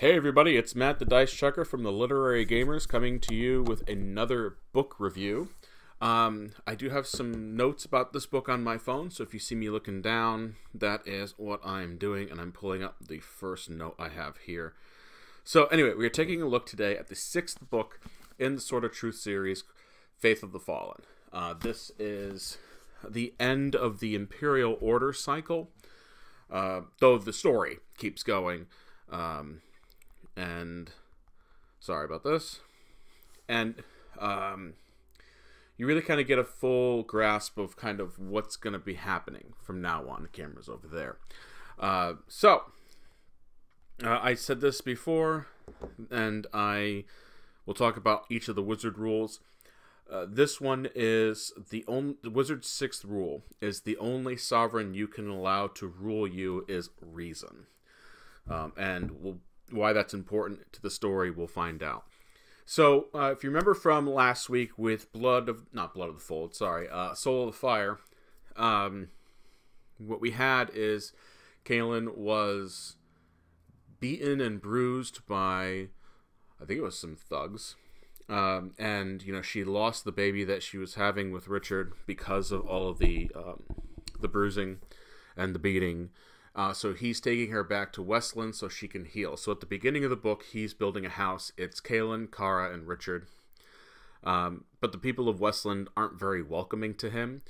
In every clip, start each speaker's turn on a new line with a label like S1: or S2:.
S1: Hey everybody, it's Matt the Dice Chucker from the Literary Gamers coming to you with another book review. Um, I do have some notes about this book on my phone, so if you see me looking down, that is what I'm doing, and I'm pulling up the first note I have here. So, anyway, we are taking a look today at the sixth book in the Sword of Truth series, Faith of the Fallen. Uh, this is the end of the Imperial Order cycle, uh, though the story keeps going. Um, and sorry about this. And um, you really kind of get a full grasp of kind of what's going to be happening from now on. The camera's over there. Uh, so, uh, I said this before, and I will talk about each of the wizard rules. Uh, this one is the only the wizard's sixth rule is the only sovereign you can allow to rule you is reason, um, and we'll why that's important to the story, we'll find out. So, uh, if you remember from last week with Blood of, not Blood of the Fold, sorry, uh, Soul of the Fire, um, what we had is Kahlan was beaten and bruised by, I think it was some thugs. Um, and, you know, she lost the baby that she was having with Richard because of all of the, um, the bruising and the beating. Uh, so he's taking her back to Westland so she can heal. So at the beginning of the book, he's building a house. It's Kahlan, Cara, and Richard. Um, but the people of Westland aren't very welcoming to him.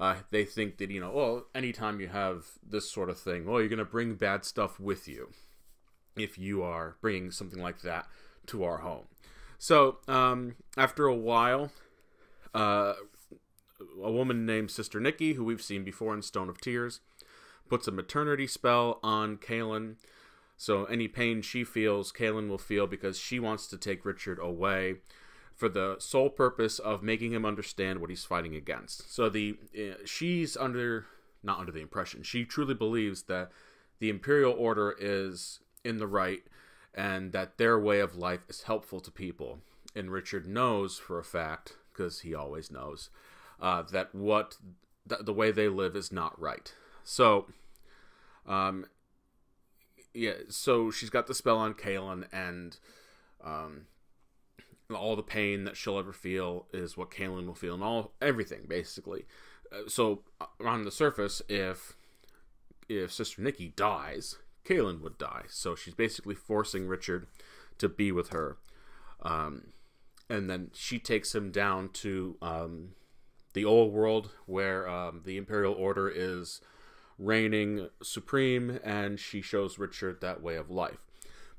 S1: Uh, they think that, you know, well, anytime you have this sort of thing, well, you're going to bring bad stuff with you if you are bringing something like that to our home. So um, after a while, uh, a woman named Sister Nicci, who we've seen before in Stone of Tears, puts a maternity spell on Kahlan. So any pain she feels, Kahlan will feel because she wants to take Richard away for the sole purpose of making him understand what he's fighting against. So the uh, she's under not under the impression she truly believes that the imperial order is in the right and that their way of life is helpful to people. And Richard knows for a fact because he always knows uh, that what th- the way they live is not right. So, um, yeah, so she's got the spell on Kahlan, and um, all the pain that she'll ever feel is what Kahlan will feel, and all everything basically. Uh, so uh, on the surface, if if Sister Nicci dies, Kahlan would die. So she's basically forcing Richard to be with her, um, and then she takes him down to um, the old world where um, the Imperial Order is reigning supreme, and she shows Richard that way of life.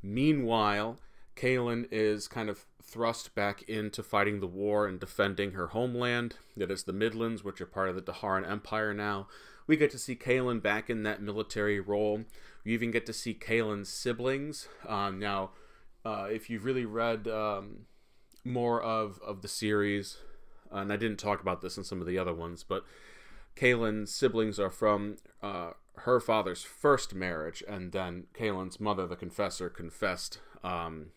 S1: Meanwhile, Kahlan is kind of thrust back into fighting the war and defending her homeland. That is the Midlands, which are part of the D'Haran Empire now. We get to see Kahlan back in that military role. We even get to see Kahlan's siblings. Um, now, uh, if you've really read um, more of, of the series, and I didn't talk about this in some of the other ones, but Kahlan's siblings are from uh, her father's first marriage, and then Kahlan's mother, the confessor, confessed um,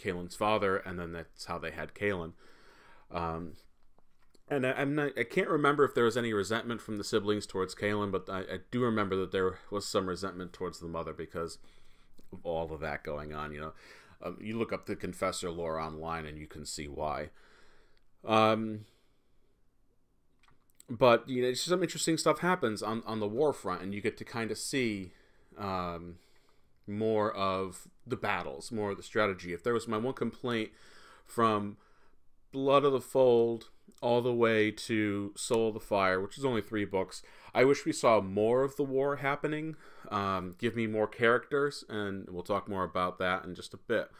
S1: Kahlan's father, and then that's how they had Kahlan. Um, and I, am not, I can't remember if there was any resentment from the siblings towards Kahlan, but I, I, do remember that there was some resentment towards the mother because of all of that going on. You know, um, you look up the confessor lore online, and you can see why. Um, but you know, some interesting stuff happens on on the war front, and you get to kind of see um, more of the battles, more of the strategy. If there was my one complaint from Blood of the Fold all the way to Soul of the Fire, which is only three books, I wish we saw more of the war happening. Um, give me more characters, and we'll talk more about that in just a bit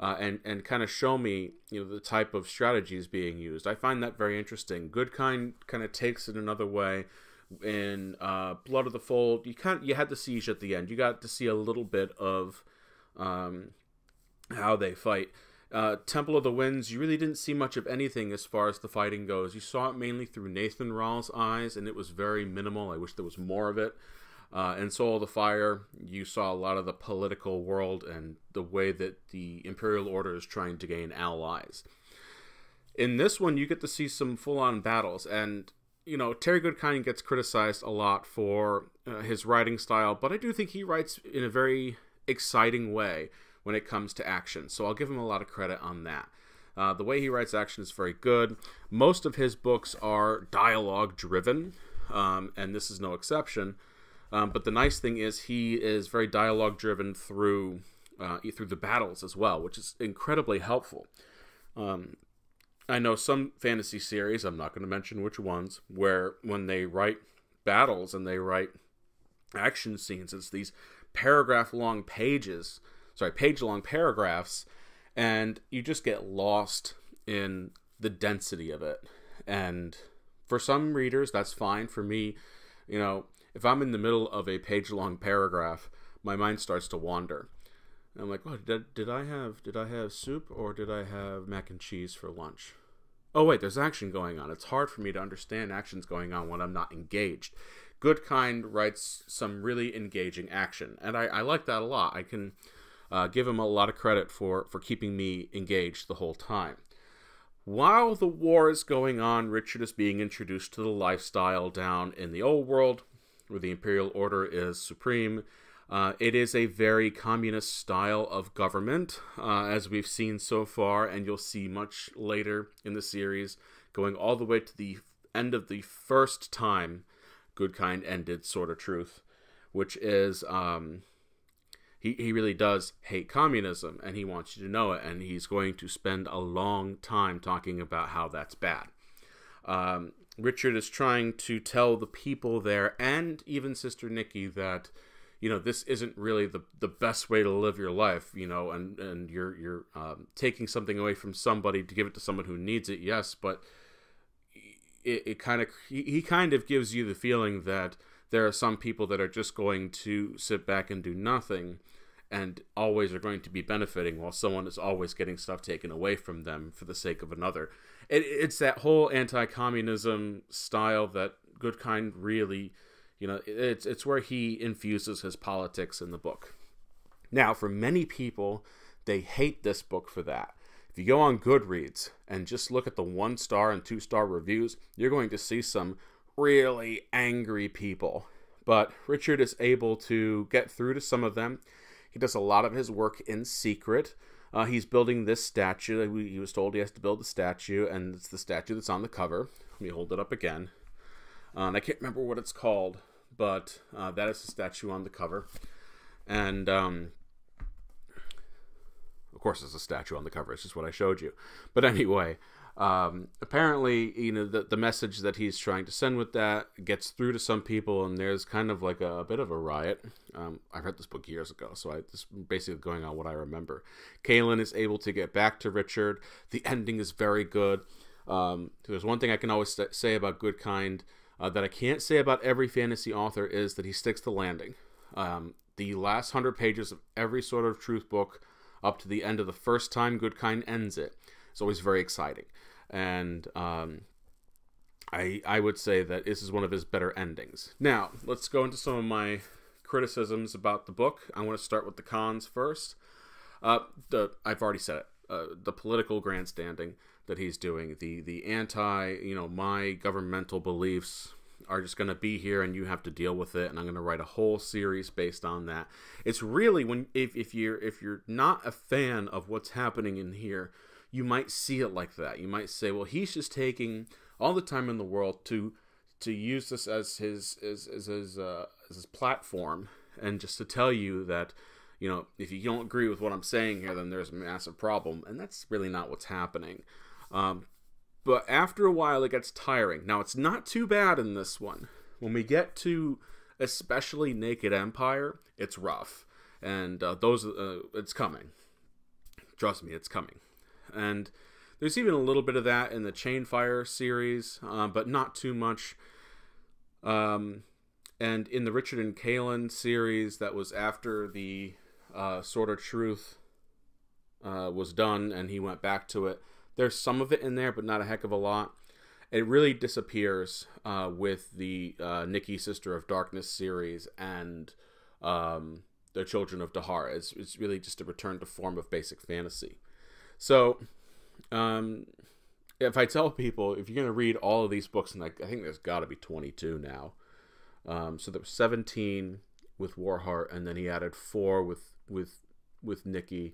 S1: uh, and and kind of show me you know the type of strategies being used. I find that very interesting. Goodkind kind kind of takes it another way. In uh, Blood of the Fold, you kind you had the siege at the end. You got to see a little bit of um, how they fight. Uh, Temple of the Winds, you really didn't see much of anything as far as the fighting goes. You saw it mainly through Nathan Rahl's eyes, and it was very minimal. I wish there was more of it. Uh, in Soul of the Fire, you saw a lot of the political world and the way that the Imperial Order is trying to gain allies. In this one, you get to see some full on battles, and you know, Terry Goodkind gets criticized a lot for uh, his writing style, but I do think he writes in a very exciting way when it comes to action. So I'll give him a lot of credit on that. Uh, the way he writes action is very good. Most of his books are dialogue driven, um, and this is no exception. Um, but the nice thing is he is very dialogue driven through uh, through the battles as well, which is incredibly helpful. Um, I know some fantasy series, I'm not going to mention which ones, where when they write battles and they write action scenes, it's these paragraph long pages, sorry, page long paragraphs, and you just get lost in the density of it. And for some readers, that's fine. For me, you know, if I'm in the middle of a page long paragraph, my mind starts to wander. And I'm like, oh, did, did I have did I have soup or did I have mac and cheese for lunch? Oh wait, there's action going on. It's hard for me to understand actions going on when I'm not engaged. Goodkind writes some really engaging action, and I, I like that a lot. I can uh, give him a lot of credit for for keeping me engaged the whole time. While the war is going on, Richard is being introduced to the lifestyle down in the old world, where the imperial order is supreme uh, it is a very communist style of government, uh, as we've seen so far, and you'll see much later in the series, going all the way to the end of the first time Goodkind ended Sword of Truth, which is um, he, he really does hate communism, and he wants you to know it, and he's going to spend a long time talking about how that's bad. Um, Richard is trying to tell the people there, and even Sister Nicci, that you know this isn't really the the best way to live your life you know and and you're you're um, taking something away from somebody to give it to someone who needs it yes but it, it kind of he, he kind of gives you the feeling that there are some people that are just going to sit back and do nothing and always are going to be benefiting while someone is always getting stuff taken away from them for the sake of another it, it's that whole anti-communism style that Goodkind really you know, it's it's where he infuses his politics in the book. Now, for many people, they hate this book for that. If you go on Goodreads and just look at the one star and two star reviews, you're going to see some really angry people. But Richard is able to get through to some of them. He does a lot of his work in secret. Uh, he's building this statue. He was told he has to build a statue, and it's the statue that's on the cover. Let me hold it up again. Uh, and I can't remember what it's called but uh, that is the statue on the cover. And um, of course, it's a statue on the cover. It's just what I showed you. But anyway, um, apparently, you know, the, the message that he's trying to send with that gets through to some people, and there's kind of like a, a bit of a riot. Um, I read this book years ago, so I this basically going on what I remember. Kahlan is able to get back to Richard. The ending is very good. Um, there's one thing I can always say about Goodkind uh, that I can't say about every fantasy author is that he sticks to landing. Um, the last hundred pages of every Sword of Truth book, up to the end of the first time Goodkind ends it, is always very exciting, and um, I I would say that this is one of his better endings. Now let's go into some of my criticisms about the book. I want to start with the cons first. Uh, the I've already said it. Uh, the political grandstanding that he's doing. The the anti, you know, my governmental beliefs are just going to be here and you have to deal with it and I'm going to write a whole series based on that. It's really when if if you're if you're not a fan of what's happening in here, you might see it like that. You might say, "Well, he's just taking all the time in the world to to use this as his as, as his uh, as his platform and just to tell you that you know, if you don't agree with what I'm saying here, then there's a massive problem, and that's really not what's happening. Um, but after a while, it gets tiring. Now, it's not too bad in this one. When we get to especially Naked Empire, it's rough, and uh, those uh, it's coming. Trust me, it's coming. And there's even a little bit of that in the Chainfire series, uh, but not too much. Um, and in the Richard and Kahlan series, that was after the uh, Sword of Truth uh, was done, and he went back to it. There's some of it in there, but not a heck of a lot. It really disappears uh, with the uh, Nicci Sister of Darkness series and um, the Children of D'Hara. It's, it's really just a return to form of basic fantasy. So, um, if I tell people, if you're going to read all of these books, and I, I think there's got to be 22 now. Um, so there was 17 with Warheart, and then he added four with with with Nicci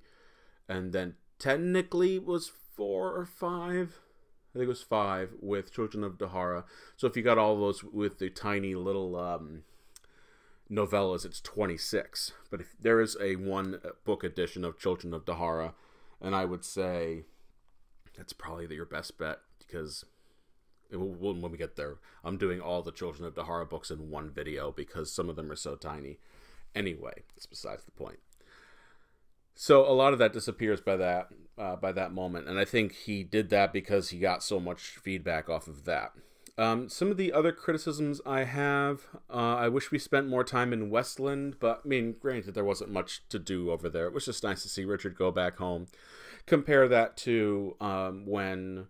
S1: and then technically was four or five. I think it was five with Children of D'Hara. So if you got all those with the tiny little um, novellas, it's 26. But if there is a one book edition of Children of D'Hara, and I would say that's probably your best bet because when we get there, I'm doing all the Children of D'Hara books in one video because some of them are so tiny. Anyway, it's besides the point. So a lot of that disappears by that uh, by that moment, and I think he did that because he got so much feedback off of that. Um, some of the other criticisms I have, uh, I wish we spent more time in Westland, but I mean, granted, there wasn't much to do over there. It was just nice to see Richard go back home. Compare that to um, when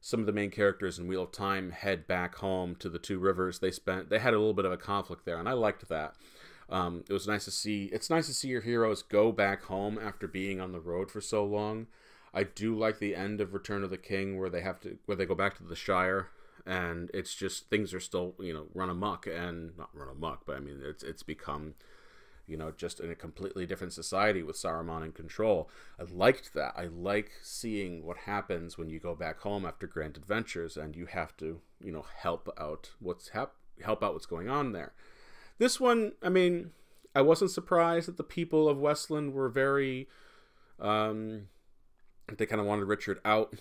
S1: some of the main characters in Wheel of Time head back home to the two rivers. They spent they had a little bit of a conflict there, and I liked that. Um, it was nice to see. It's nice to see your heroes go back home after being on the road for so long. I do like the end of Return of the King where they have to where they go back to the Shire and it's just things are still you know run amok and not run amok, but I mean it's it's become you know, just in a completely different society with Saruman in control. I liked that. I like seeing what happens when you go back home after grand adventures and you have to, you know, help out what's hap- help out what's going on there. This one, I mean, I wasn't surprised that the people of Westland were very um they kind of wanted Richard out,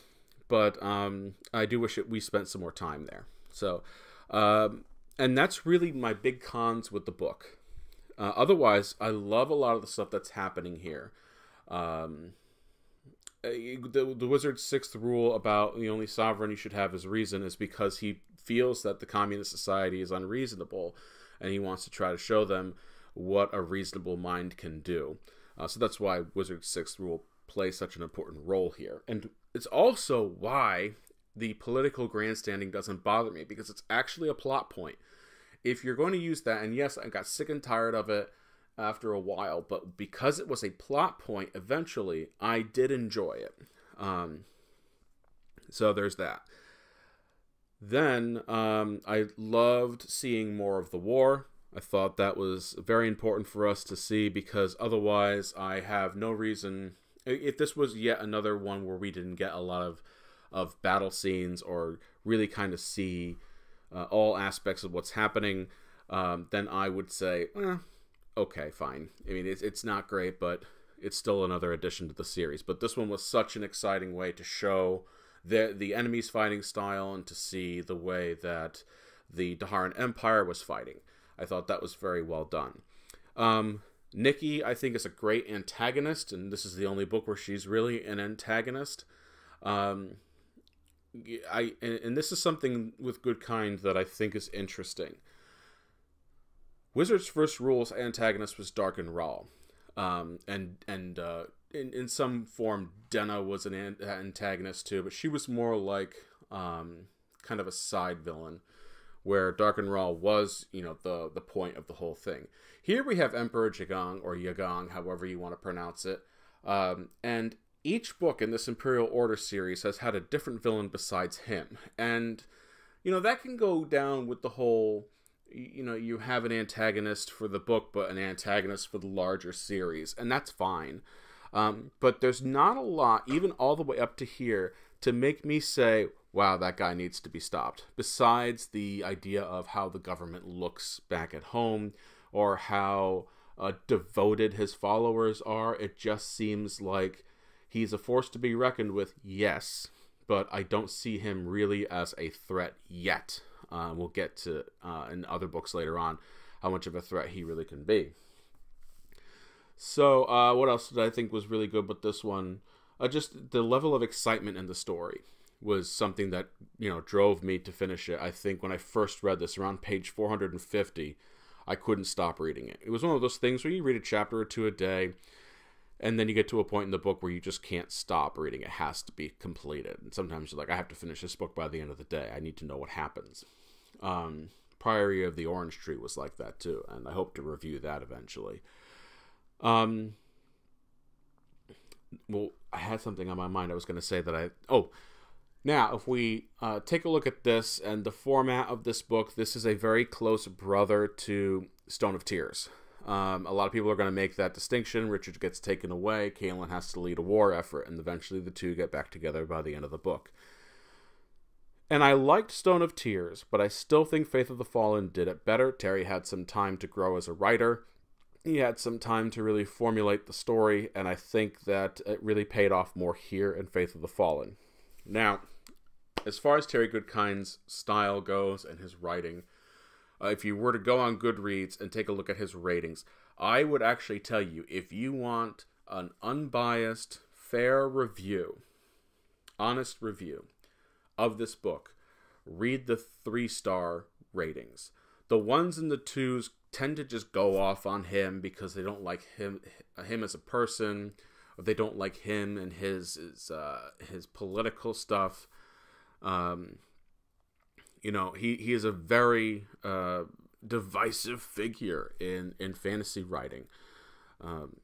S1: but um I do wish that we spent some more time there. So, um and that's really my big cons with the book uh, otherwise, I love a lot of the stuff that's happening here. Um, eh, the, the wizard's sixth rule about the only sovereign you should have is reason is because he feels that the communist society is unreasonable and he wants to try to show them what a reasonable mind can do. Uh, so that's why Wizard's Sixth Rule plays such an important role here. And it's also why the political grandstanding doesn't bother me because it's actually a plot point if you're going to use that, and yes, I got sick and tired of it after a while, but because it was a plot point, eventually I did enjoy it. Um, so there's that. Then um, I loved seeing more of the war. I thought that was very important for us to see because otherwise I have no reason. If this was yet another one where we didn't get a lot of of battle scenes or really kind of see uh, all aspects of what's happening, um, then I would say, eh, okay, fine. I mean, it's, it's not great, but it's still another addition to the series. But this one was such an exciting way to show the the enemy's fighting style and to see the way that the D'Haran Empire was fighting. I thought that was very well done. Um, Nicci, I think, is a great antagonist, and this is the only book where she's really an antagonist. Um, I and, and this is something with Goodkind that I think is interesting. Wizard's first rule's antagonist was Darken Rahl, um, and and uh, in in some form Denna was an antagonist too, but she was more like um, kind of a side villain, where Darken Rahl was you know the the point of the whole thing. Here we have Emperor Jagang or Yagang, however you want to pronounce it, um, and each book in this Imperial Order series has had a different villain besides him. And, you know, that can go down with the whole, you know, you have an antagonist for the book, but an antagonist for the larger series. And that's fine. Um, but there's not a lot, even all the way up to here, to make me say, wow, that guy needs to be stopped. Besides the idea of how the government looks back at home or how uh, devoted his followers are, it just seems like He's a force to be reckoned with, yes, but I don't see him really as a threat yet. Uh, we'll get to uh, in other books later on how much of a threat he really can be. So, uh, what else did I think was really good with this one? Uh, just the level of excitement in the story was something that you know drove me to finish it. I think when I first read this around page 450, I couldn't stop reading it. It was one of those things where you read a chapter or two a day and then you get to a point in the book where you just can't stop reading. It has to be completed. And sometimes you're like i have to finish this book by the end of the day. I need to know what happens. Um, priory of the orange tree was like that too and i hope to review that eventually. Um, well i had something on my mind i was going to say that i oh now if we uh, take a look at this and the format of this book this is a very close brother to stone of tears Um, a lot of people are going to make that distinction. Richard gets taken away. Kahlan has to lead a war effort, and eventually the two get back together by the end of the book. And I liked Stone of Tears, but I still think Faith of the Fallen did it better. Terry had some time to grow as a writer. He had some time to really formulate the story, and I think that it really paid off more here in Faith of the Fallen. Now, as far as Terry Goodkind's style goes and his writing, uh, if you were to go on Goodreads and take a look at his ratings, I would actually tell you if you want an unbiased, fair review, honest review of this book, read the three star ratings. The ones and the twos tend to just go off on him because they don't like him him as a person, or they don't like him and his his uh, his political stuff. Um, you know, he, he is a very uh, divisive figure in, in fantasy writing. Um,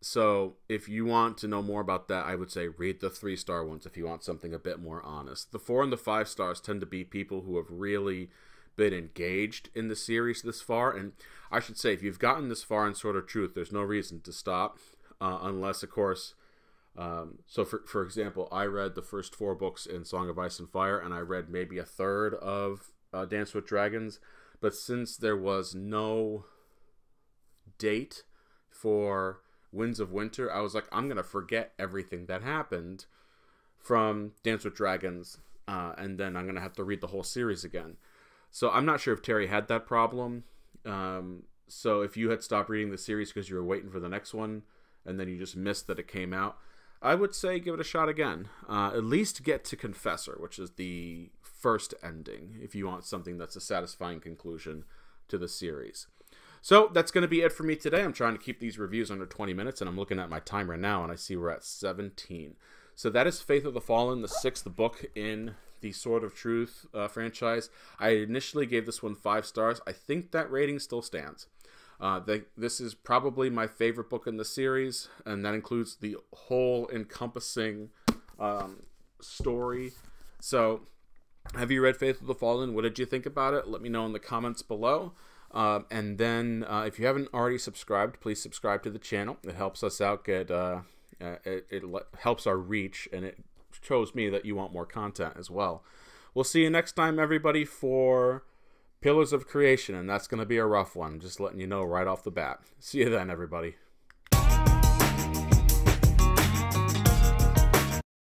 S1: so if you want to know more about that, I would say read the three star ones if you want something a bit more honest. The four and the five stars tend to be people who have really been engaged in the series this far. And I should say, if you've gotten this far in Sword of Truth, there's no reason to stop, uh, unless, of course, um, so, for, for example, I read the first four books in Song of Ice and Fire, and I read maybe a third of uh, Dance with Dragons. But since there was no date for Winds of Winter, I was like, I'm going to forget everything that happened from Dance with Dragons, uh, and then I'm going to have to read the whole series again. So, I'm not sure if Terry had that problem. Um, so, if you had stopped reading the series because you were waiting for the next one, and then you just missed that it came out, I would say give it a shot again. Uh, at least get to Confessor, which is the first ending, if you want something that's a satisfying conclusion to the series. So that's going to be it for me today. I'm trying to keep these reviews under 20 minutes, and I'm looking at my timer now, and I see we're at 17. So that is Faith of the Fallen, the sixth book in the Sword of Truth uh, franchise. I initially gave this one five stars. I think that rating still stands. Uh, they, this is probably my favorite book in the series, and that includes the whole encompassing um, story. So, have you read Faith of the Fallen? What did you think about it? Let me know in the comments below. Uh, and then, uh, if you haven't already subscribed, please subscribe to the channel. It helps us out. Get uh, it, it helps our reach, and it shows me that you want more content as well. We'll see you next time, everybody, for Pillars of Creation, and that's going to be a rough one. Just letting you know right off the bat. See you then, everybody.